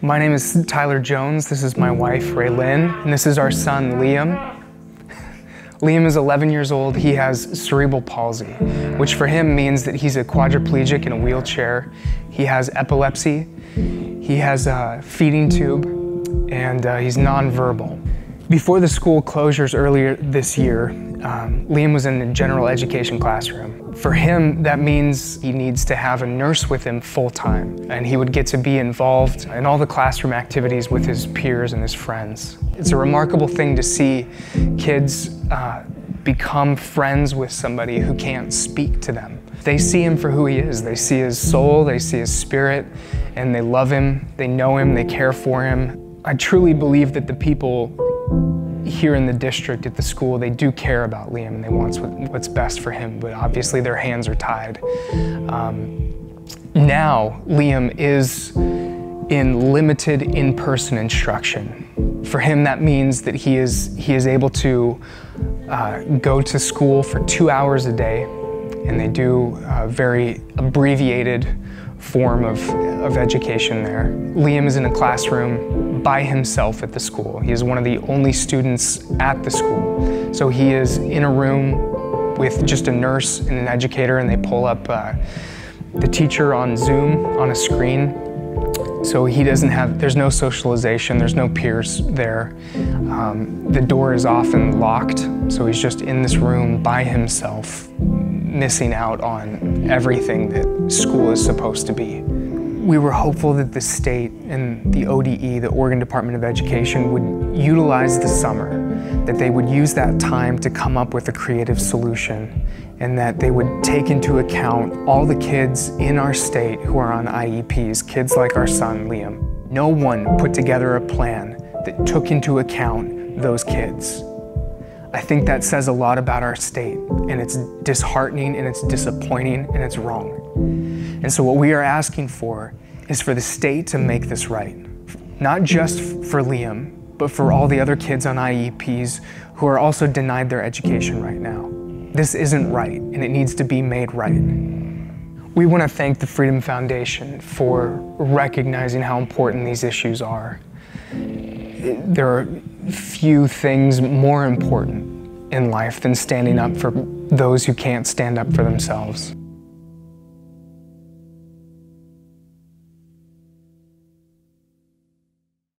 My name is Tyler Jones. This is my wife, Raylyn, and this is our son, Liam. Liam is 11 years old. He has cerebral palsy, which for him means that he's a quadriplegic in a wheelchair. He has epilepsy. He has a feeding tube, and uh, he's nonverbal. Before the school closures earlier this year, um, Liam was in the general education classroom. For him, that means he needs to have a nurse with him full time, and he would get to be involved in all the classroom activities with his peers and his friends. It's a remarkable thing to see kids uh, become friends with somebody who can't speak to them. They see him for who he is. They see his soul, they see his spirit, and they love him, they know him, they care for him. I truly believe that the people here in the district at the school, they do care about Liam and they want what's best for him, but obviously their hands are tied. Um, now, Liam is in limited in-person instruction. For him, that means that he is, he is able to uh, go to school for two hours a day, and they do a very abbreviated form of, of education there. Liam is in a classroom by himself at the school. He is one of the only students at the school. So he is in a room with just a nurse and an educator and they pull up uh, the teacher on Zoom on a screen. So he doesn't have, there's no socialization, there's no peers there. Um, the door is often locked, so he's just in this room by himself missing out on everything that school is supposed to be. We were hopeful that the state and the ODE, the Oregon Department of Education, would utilize the summer, that they would use that time to come up with a creative solution, and that they would take into account all the kids in our state who are on IEPs, kids like our son, Liam. No one put together a plan that took into account those kids. I think that says a lot about our state, and it's disheartening, and it's disappointing, and it's wrong. And so, what we are asking for is for the state to make this right, not just for Liam, but for all the other kids on IEPs who are also denied their education right now. This isn't right, and it needs to be made right. We want to thank the Freedom Foundation for recognizing how important these issues are. There are few things more important in life than standing up for those who can't stand up for themselves.